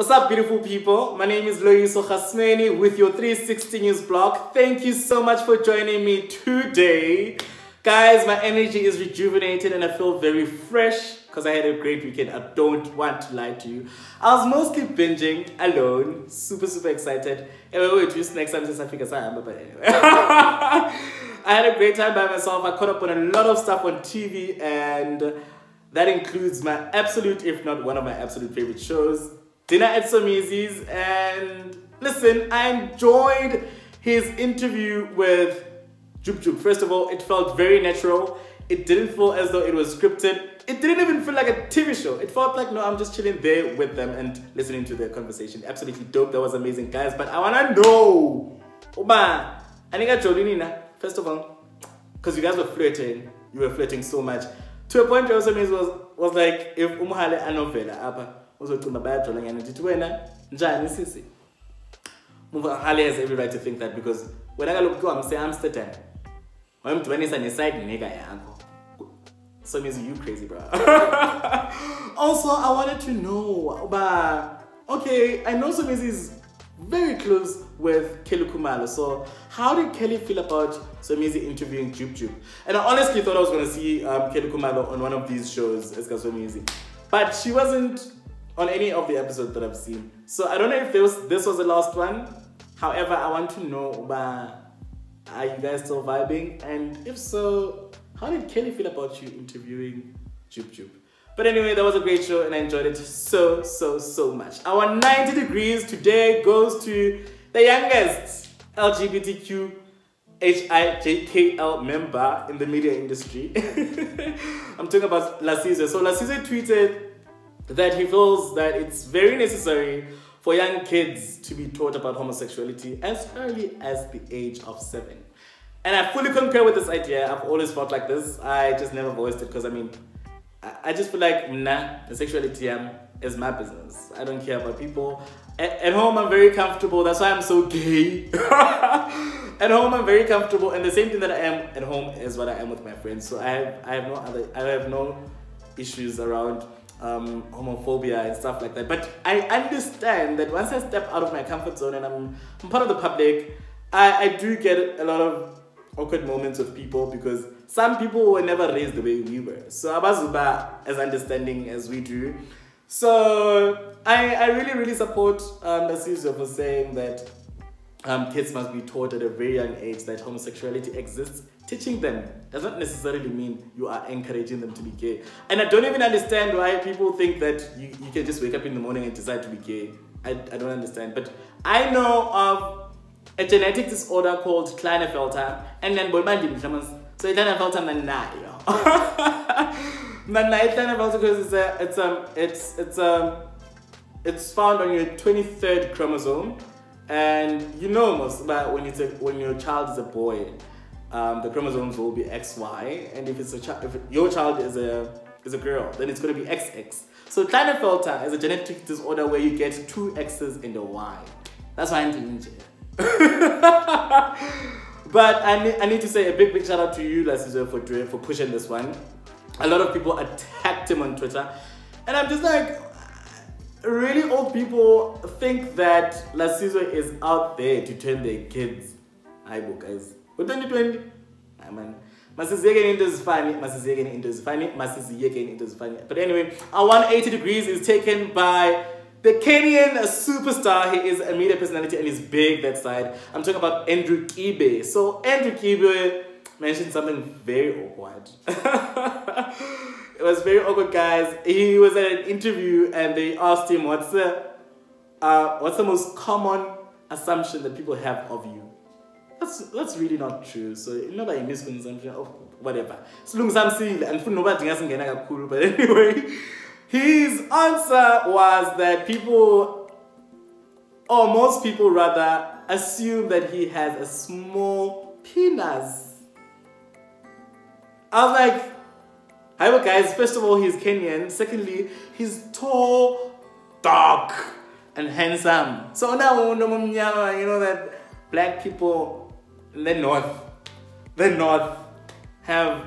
What's up, beautiful people? My name is Loyiso Khasmeni with your 360 News Bloq. Thank you so much for joining me today. Guys, my energy is rejuvenated and I feel very fresh because I had a great weekend. I don't want to lie to you. I was mostly binging alone, super, super excited. And Anyway, wait, just next time since I figure out, but anyway. I had a great time by myself. I caught up on a lot of stuff on TV and that includes my absolute, if not one of my absolute favorite shows, dinner at Somizi's. And listen, I enjoyed his interview with Jub Jub. First of all, it felt very natural. It didn't feel as though it was scripted. It didn't even feel like a TV show. It felt like, no, I'm just chilling there with them and listening to their conversation. Absolutely dope. That was amazing, guys. But I want to know, Oba, I think Jolinina, first of all, because you guys were flirting. You were flirting so much. To a point where also was, was like, if Umuhale anovela apa, uzocimba bayajola ngene ndithi wena njani sisi Umuhale has every right to think that because wena kaloku kuthiwa mse-amsterdam wayemdibanisa neside nigga yakho so means you crazy bro also i wanted to know but okay i know Somizi is very close with Kelly Khumalo. So how did Kelly feel about Somizi interviewing Jub Jub? And I honestly thought I was going to see um, Kelly Khumalo on one of these shows as Somizi. But she wasn't on any of the episodes that I've seen. So I don't know if was, this was the last one. However, I want to know, but are you guys still vibing? And if so, how did Kelly feel about you interviewing Jub Jub? But anyway, that was a great show and I enjoyed it so, so, so much. Our 90 degrees today goes to the youngest LGBTQ HIJKL member in the media industry. I'm talking about Lasizwe. So Lasizwe tweeted that he feels that it's very necessary for young kids to be taught about homosexuality as early as the age of seven. And I fully concur with this idea. I've always felt like this. I just never voiced it because I mean, I just feel like, nah, the sexuality um, is my business. I don't care about people. At, at home, I'm very comfortable. That's why I'm so gay. at home, I'm very comfortable. And the same thing that I am at home is what I am with my friends. So I have, I have no other, I have no issues around um, homophobia and stuff like that. But I understand that once I step out of my comfort zone and I'm, I'm part of the public, I, I do get a lot of awkward moments with people because some people were never raised the way we were. So Abazuba as understanding as we do. So I, I really, really support um, Lasizwe for saying that um, kids must be taught at a very young age that homosexuality exists. Teaching them does not necessarily mean you are encouraging them to be gay. And I don't even understand why people think that you, you can just wake up in the morning and decide to be gay. I, I don't understand. But I know of a genetic disorder called Klinefelter, and then So Klinefelter Klinefelter because it's a, it's um it's it's um it's found on your 23rd chromosome and you know most about when it's a, when your child is a boy, um, the chromosomes will be XY, and if it's a child, if your child is a is a girl, then it's going to be XX. So Klinefelter is a genetic disorder where you get two X's and a Y. That's why I'm doing but I need, I need to say a big, big shout out to you, Lasizwe, for, for pushing this one. A lot of people attacked him on Twitter. And I'm just like, really old people think that Lasizwe is out there to turn their kids. Hi, guys. But 2020, I mean, masiziyekeni into into into but anyway our 180 degrees is taken by the Kenyan superstar. He is a media personality and he's big that side. I'm talking about Andrew Kibe. So Andrew Kibe mentioned something very awkward. it was very awkward, guys. He was at an interview and they asked him, "What's the uh, what's the most common assumption that people have of you?" That's that's really not true. So know that misconception of whatever. Silungisamsile and futhi noba ndingasingena kakhulu but anyway, his answer was that people, or most people rather, assume that he has a small penis. I was like, However, guys, first of all, he's Kenyan. Secondly, he's tall, dark, and handsome. So now, you know that black people in the north, the north have,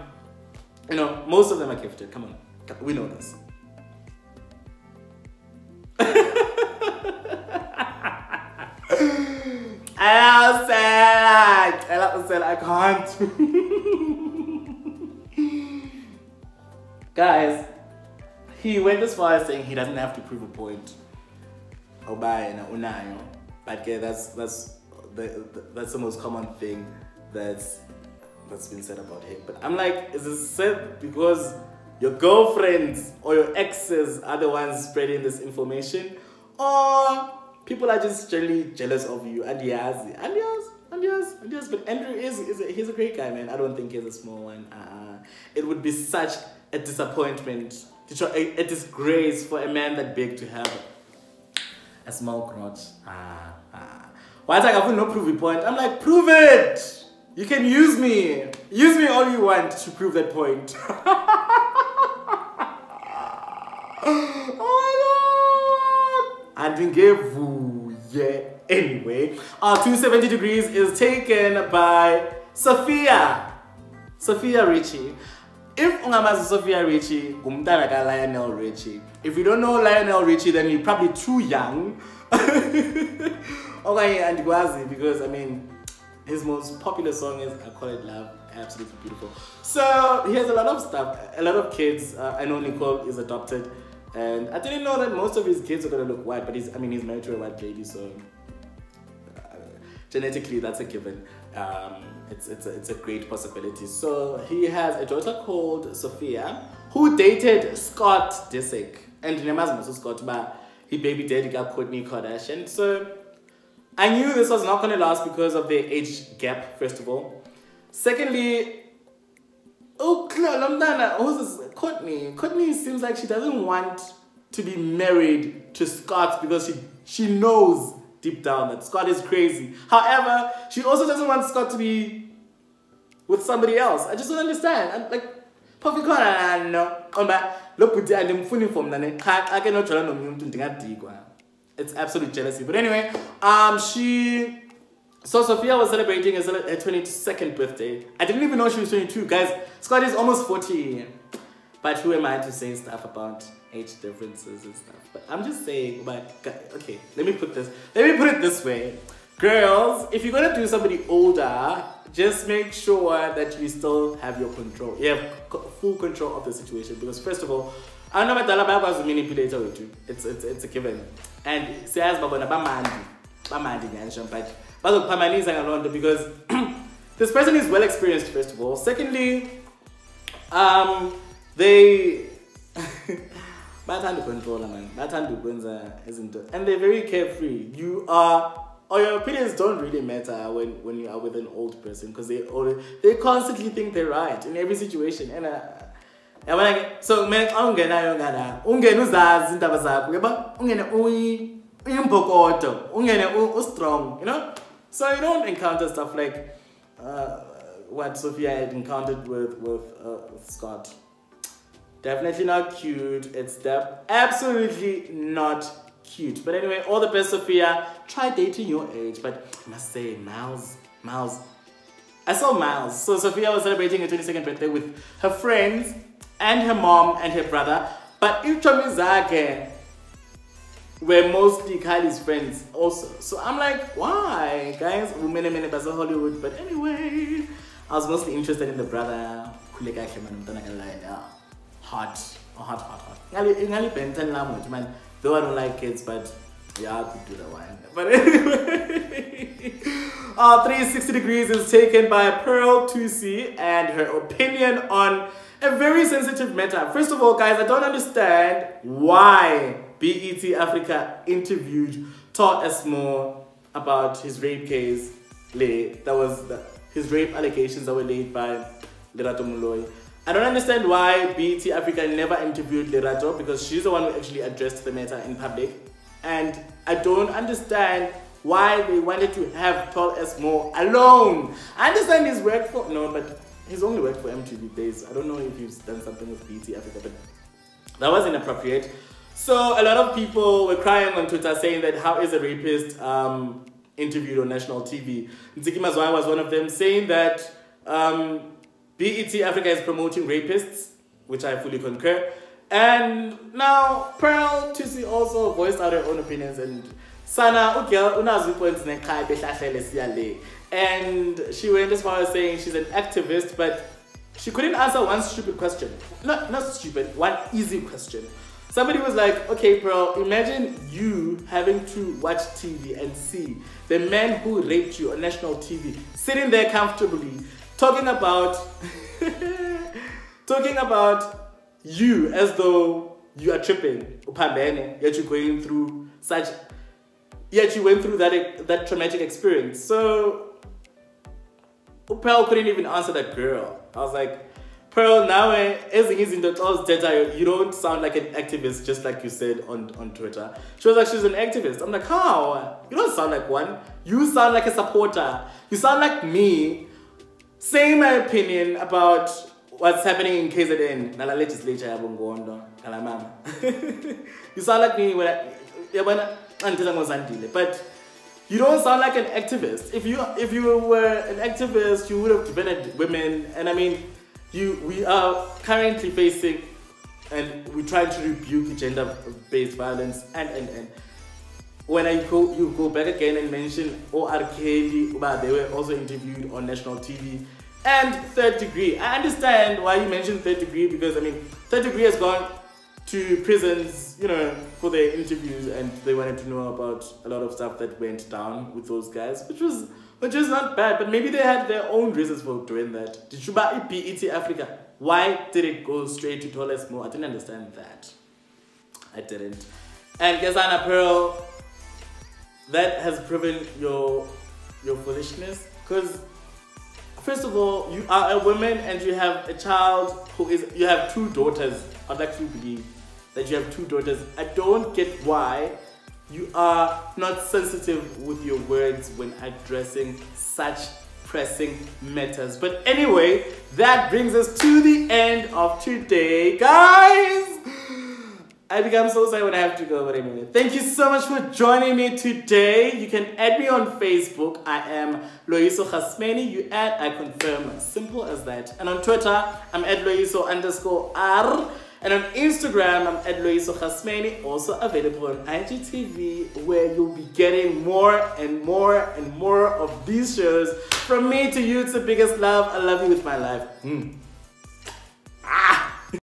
you know, most of them are gifted. Come on, we know this. I can't. Guys, he went as far as saying he doesn't have to prove a point. Obayena unayo. But yeah, that's that's the, the, that's the most common thing that's that's been said about him. But I'm like, is this said because your girlfriends or your exes are the ones spreading this information? Or people are just generally jealous of you and yes, and yes, and yes, and yes. But Andrew is, is a, he's a great guy, man. I don't think he's a small one. Uh, it would be such a disappointment, a, a disgrace for a man that big to have a small crotch. Ah, ah. Why is like I no prove point? I'm like, prove it! You can use me. Use me all you want to prove that point. oh my god! And we yeah. Anyway, our 270 degrees is taken by Sofia. Sofia Richie. If ungamazi Sofia Richie, ngumntana ka Lionel Richie. If you don't know Lionel Richie, then you're probably too young. Okay, andikwazi because I mean his most popular song is I Call It Love. Absolutely beautiful. So he has a lot of stuff. A lot of kids. Uh, I know Nicole is adopted, and I didn't know that most of his kids are gonna look white. But he's, I mean, he's married to a white lady, so uh, genetically that's a given. Um, it's it's a, it's a great possibility. So he has a daughter called Sofia who dated Scott Disick, and Nemazi Scott, but he baby daddy got Kourtney Kardashian. So I knew this was not going to last because of the age gap, first of all. Secondly, oh, Lamdana, who's this? Kourtney. Kourtney seems like she doesn't want to be married to Scott because she, she knows deep down that Scott is crazy. However, she also doesn't want Scott to be with somebody else. I just don't understand. I'm like, phofikona no. Omba, lo bhuti andimfuni for mna ne cha xa ke nojola nomnye ndingadikwa it's absolute jealousy. But anyway, um, she. So Sofia was celebrating her 22nd birthday. I didn't even know she was 22. Guys, Scott is almost 40. But who am I to say stuff about age differences and stuff? But I'm just saying, but okay, let me put this. Let me put it this way. Girls, if you're gonna do somebody older, just make sure that you still have your control. You have full control of the situation. Because first of all, i abantu abadala bayakwazi umanipulate wethu it's, it's, it's a given and siyazi babona bamandi bamandi nyanisho but bazokuphamanisa ngaloo nto because this person is well experienced first of all secondly um they bayathanda ukontrola man bayathanda ukwenza izinto and they're very carefree you are or your opinions don't really matter when, when you are with an old person because they they constantly think they're right in every situation. And uh, yabona ke so kumele xa ungenayo ngala ungene uzazi iindaba zakho yaba? Ungene uyimbokodo ungene u-strong you know? So you don't encounter stuff like uh, what sofia had encountered with, with, uh, with scott. Definitely not cute. It's def- absolutely not cute but anyway all the best sofia try dating your age but i must say miles miles i saw miles so sofia was celebrating her 22nd birthday with her friends and her mom and her brother. But ichomi zakhe were mostly Kylie's friends also. So I'm like, why? Guys, many many basa Hollywood. But anyway, I was mostly interested in the brother. Hot. Hot, hot, hot. Ngali Benton language, man. Though I don't like kids, but yeah, I could do that one. But anyway, uh, 360 degrees is taken by Pearl Thusi and her opinion on a very sensitive matter. First of all, guys, I don't understand why BET Africa interviewed Tol A$$ Mo about his rape case. That was the, his rape allegations that were laid by Lerato Moloi. I don't understand why BET Africa never interviewed Lerato because she's the one who actually addressed the matter in public. And I don't understand why they wanted to have Tol A$$ Mo alone. I understand his work for no, but he's only worked for MTV days. I don't know if he's done something with BET Africa, but that was inappropriate. So a lot of people were crying on Twitter saying that how is a rapist um, interviewed on national TV? Ntsiki Mazwai was one of them saying that um, BET Africa is promoting rapists, which I fully concur. And now Pearl Thusi also voiced out her own opinions and sana ugirl unazo points nekhaya and she went as far as saying she's an activist, but she couldn't answer one stupid question. Not not stupid, one easy question. Somebody was like, okay, Pearl, imagine you having to watch TV and see the man who raped you on national TV sitting there comfortably talking about talking about you as though you are tripping, yet you're going through such yet you went through that that traumatic experience. So Pearl couldn't even answer that girl. I was like, Pearl, now ezinye izinto xa uzithethayo you don't sound like an activist just like you said on, on Twitter. She was like, she's an activist. I'm like, how? You don't sound like one. You sound like a supporter. You sound like me saying my opinion about what's happening in KZN, nala legislature yabo ngondo, nala mama. you sound like me when I, yabona, but you don't sound like an activist. If you if you were an activist, you would have defended women. And I mean, you we are currently facing, and we're trying to rebuke gender-based violence. And and and when I go you go back again and mention O.R. Kelly, but they were also interviewed on national TV. And third degree. I understand why you mentioned third degree because I mean third degree has gone to prisons, you know, for their interviews, and they wanted to know about a lot of stuff that went down with those guys, which was which is not bad. But maybe they had their own reasons for doing that. Did buy BET Africa? Why did it go straight to Tol A$$ Mo? I didn't understand that. I didn't. And Gezana Pearl, that has proven your your foolishness because first of all, you are a woman and you have a child who is you have two daughters. I'd like to believe that you have two daughters. I don't get why you are not sensitive with your words when addressing such pressing matters. But anyway, that brings us to the end of today, guys. I become so sad when I have to go, but anyway. Thank you so much for joining me today. You can add me on Facebook. I am Loyiso Khasmeni. You add, I confirm. Simple as that. And on Twitter, I'm at Loyiso underscore R. And on Instagram, I'm at Loyiso Khasmeni. Also available on IGTV, where you'll be getting more and more and more of these shows. From me to you, it's the biggest love. I love you with my life. Mm.